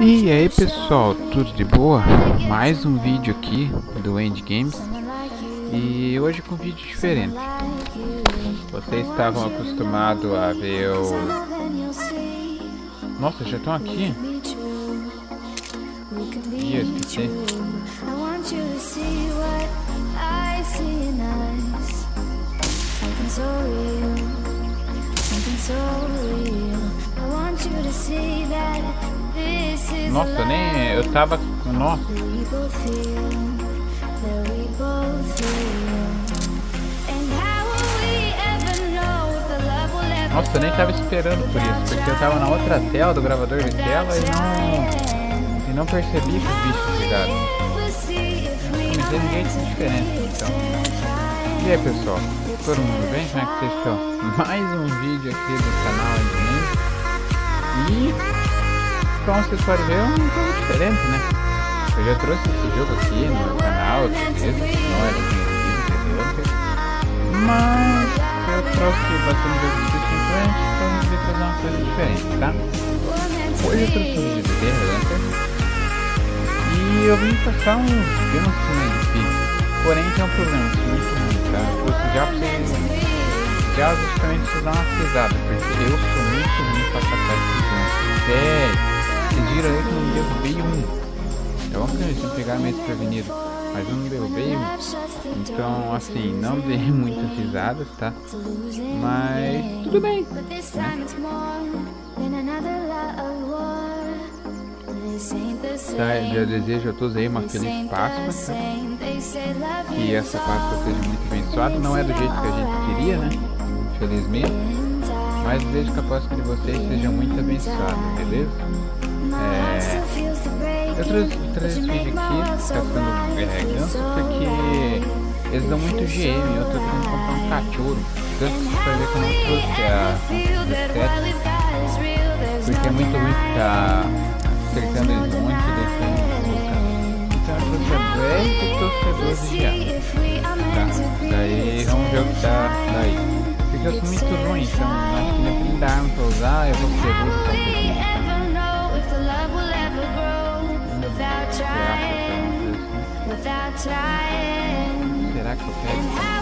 E aí pessoal, tudo de boa? Mais um vídeo aqui do End Games e hoje com um vídeo diferente. Vocês estavam acostumados a ver o... Nossa, já estão aqui? Ih, eu esqueci. Nossa, nem eu tava. Nossa. Nossa, eu nem tava esperando por isso, porque eu tava na outra tela do gravador de tela e não. E não percebi que os bichos ligaram. Mas ninguém tem diferença, então. E aí pessoal, todo mundo bem? Como é que vocês estão? Mais um vídeo aqui do canal de E como vocês podem ver, é um jogo diferente, né? Eu já trouxe esse jogo aqui no meu canal vezes, não era conhecido, Mas eu trouxe bastante jogo de Switch Plant, então eu resolvi trazer uma coisa diferente, tá? Hoje eu trouxe um vídeo de Hunter e eu vim passar uns filmes mais difíceis. Porém tem um problema, isso é muito ruim, tá? Eu já pra vocês já justamente vocês dar uma pesada, porque eu sou muito ruim pra catar esse jogo. Sério. Vocês aí que eu não derrubei um. É uma que pegar mais prevenido. Mas eu não derrubei um. Então, assim, não dei muitas risadas, tá? Mas tudo bem. Tá, eu desejo a todos aí uma feliz Páscoa. Tá? Que essa Páscoa seja muito abençoada. Não é do jeito que a gente queria, né? Infelizmente. Mas desejo que a Páscoa de vocês seja muito abençoada, beleza? É, eu vídeo aqui testando é, ganso porque eles dão muito GM. Eu tô tentando comprar um cachorro. Você vai ver que eu não trouxe a estética porque é muito ruim ficar acertando eles muito e deixando Então eu trouxe a Black e trouxe a 12 GA. Tá? Daí vamos ver o que tá daí. Porque eu sou muito ruim, então acho que nem dá pra usar, eu vou ser ruim pra Será que eu pego?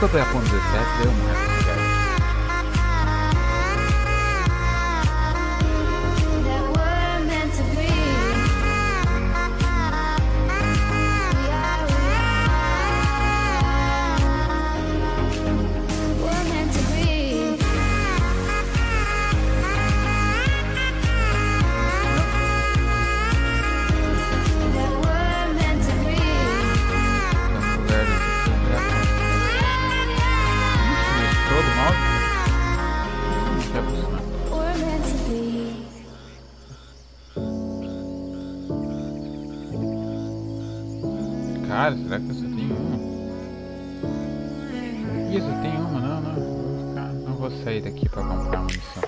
Eu pegar com 17, deu mais. Cara, será que eu só tenho uma? Ih, só tem uma, não, não. Não vou sair daqui pra comprar munição.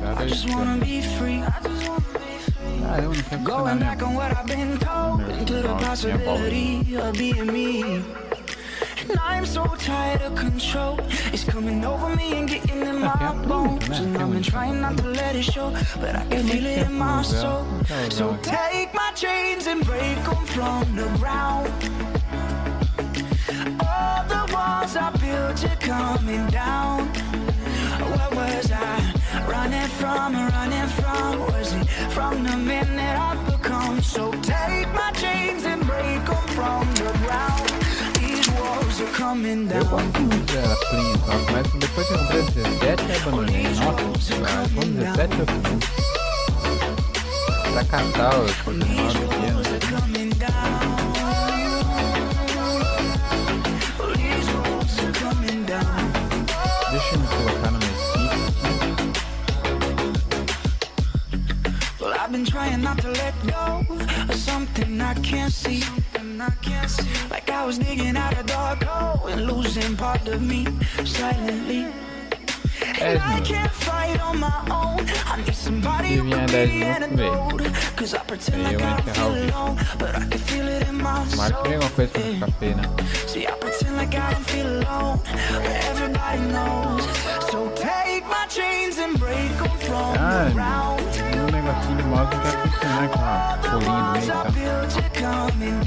Já dois Ah, eu não quero funcionar minha bola. I'm so tired of control. It's coming over me and getting in my bones. And I've been trying not to let it show, but I can feel it in my soul. So take my chains and break them from the ground. All the walls I built are coming down. What was I running from? Running from? Was it from the minute I've become? So take my chains and break them from the ground. Eu gosto muito dela, Prince, mas depois que eu comprei 17 abandonei. Nossa, com 17 eu. Pra catar os Pokémon pequenos. Deixa eu me colocar Well, I've been trying not to let go of something I can't see. Like I was digging out a dark hole and losing part of me silently. And I can't fight on my own. I need somebody who can be an adult. Cause I pretend like I don't feel alone, but I can feel it in my soul. See, I pretend like I don't feel alone, but everybody knows. So take my chains and break them from the ground. Um negocinho de que é funcionar com a folhinha do?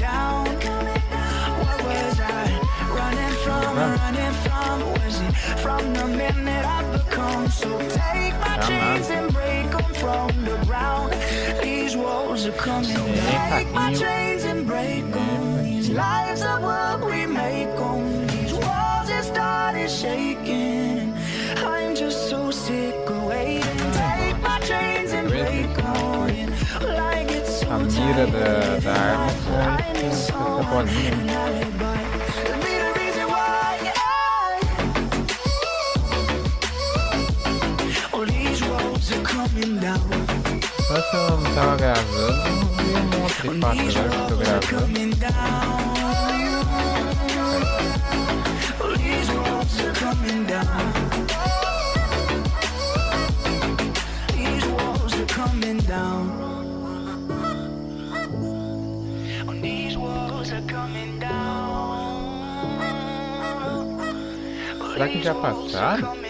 from the minute I've become. So take my yeah, chains and break them from the ground. These walls are coming. Yeah, take my chains and break them. These lives are what we make them. These walls have started shaking. I'm just so sick of waiting. Take my chains and break them. Like it's so tight. enquanto eu não tava gravando, vi um monte de fato, agora que eu tô gravando. Será que já passaram?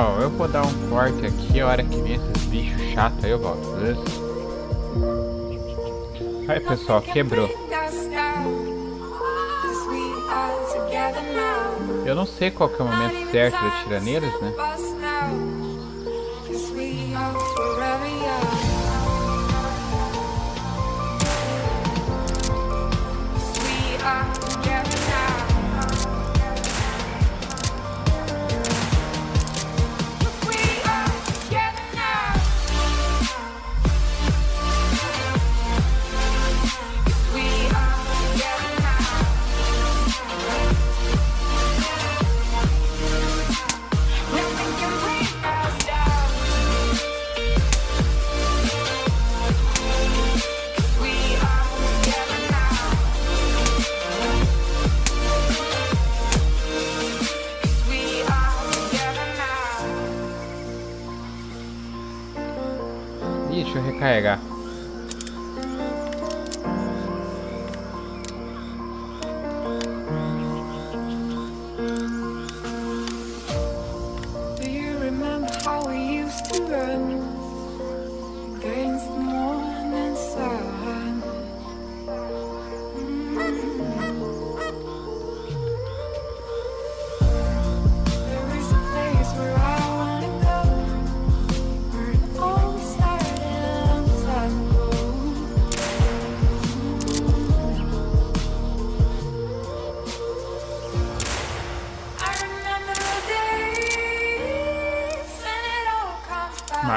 pessoal, eu vou dar um corte aqui, a hora que vem esses bichos chatos aí eu volto, beleza? Aí pessoal, quebrou. Eu não sei qual que é o momento certo dos tiraneiros né?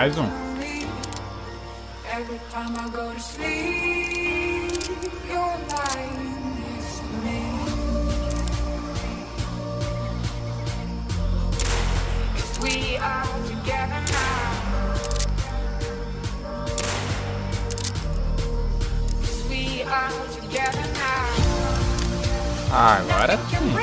Mais um. Ah, agora sim.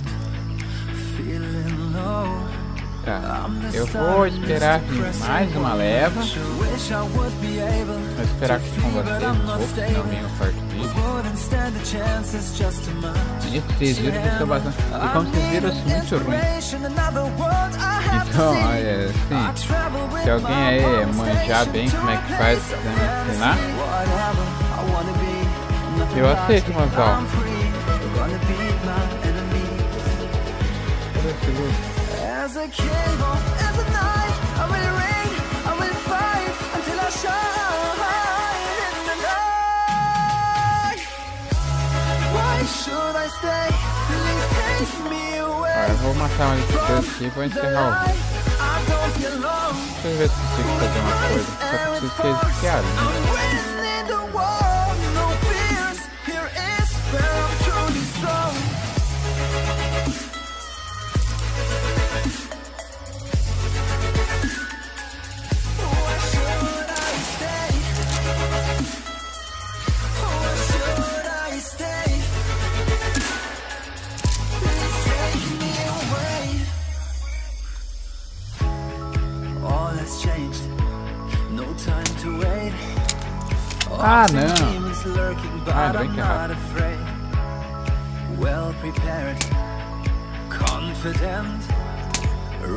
Tá. Eu vou esperar vir mais uma leva. Vou esperar aqui com vocês um pouco, vem o quarto vídeo. Wouldn't stand a chance, it's just too much. E vocês viram que eu sou bastante. E como vocês viram, eu sou muito ruim. Então, olha, assim, se alguém aí manjar bem como é que faz, quiser me ensinar, eu aceito umas aulas. Esse grupo? As a king or as a knight, I will reign, I will fight until I shine in the night. Why should I stay? Please take me away. Eu vou matar uma desses aqui e vou encerrar o vídeo. I don't belong. Deixa eu ver se consigo fazer uma coisa. Só preciso que eles fiquem changed. No time to wait. Ah, não. lurking, but Ah, bem I'm not errado. afraid. Well prepared, confident.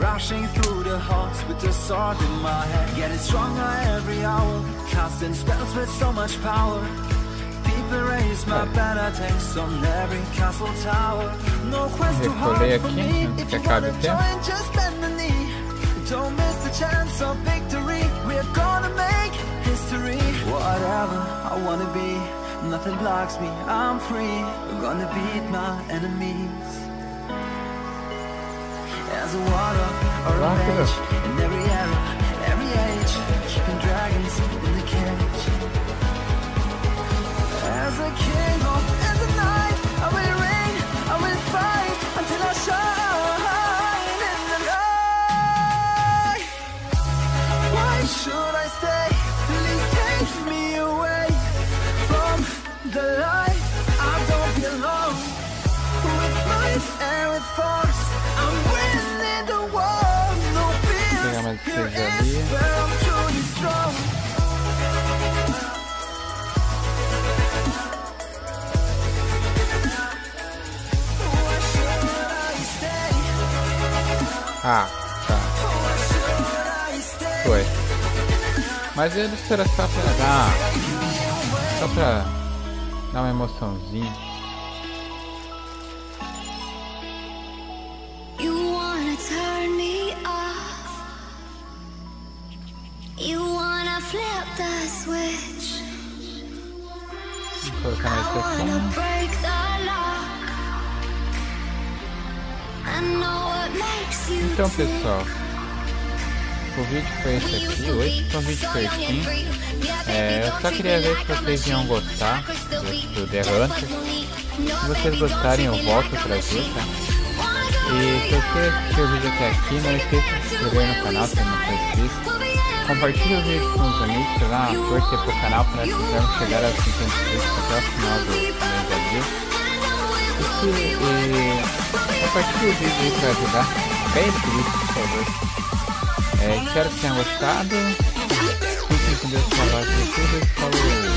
Rushing through the hearts with the sword in my hand. Getting stronger every hour. Casting spells with so much power. People raise my banner tanks on every castle tower. No quest too hard for me. If you wanna join, just bend the knee. Don't chance of victory. We're gonna make history. Whatever I wanna be, nothing blocks me. I'm free. I'm gonna beat my enemies. As a warrior or a Rock in every era, every age, keeping dragons in the cage. As a king I stay? Ah, tá. Foi. Mas ele será só pra dar. Só pra dar uma emoçãozinha. Vou colocar mais I wanna esse break the lock. I know what makes you Então pessoal, o vídeo foi esse aqui, hoje foi um vídeo curtinho. É, eu só queria ver se vocês iam gostar do, do The Hunter. Se vocês gostarem eu volto a trazer, tá? E se você assistiu o vídeo até aqui, não esqueça de se inscrever no canal se não for inscrito. Compartilhe o vídeo com os amigos, dar uma força pro canal para quisermos chegar a 50 inscritos até o final do mês de abril. E, e compartilhe o vídeo aí para ajudar. Bem inscritos, por favor. É, espero que tenham gostado. Fiquem com Deus, com a paz de vocês. Falou!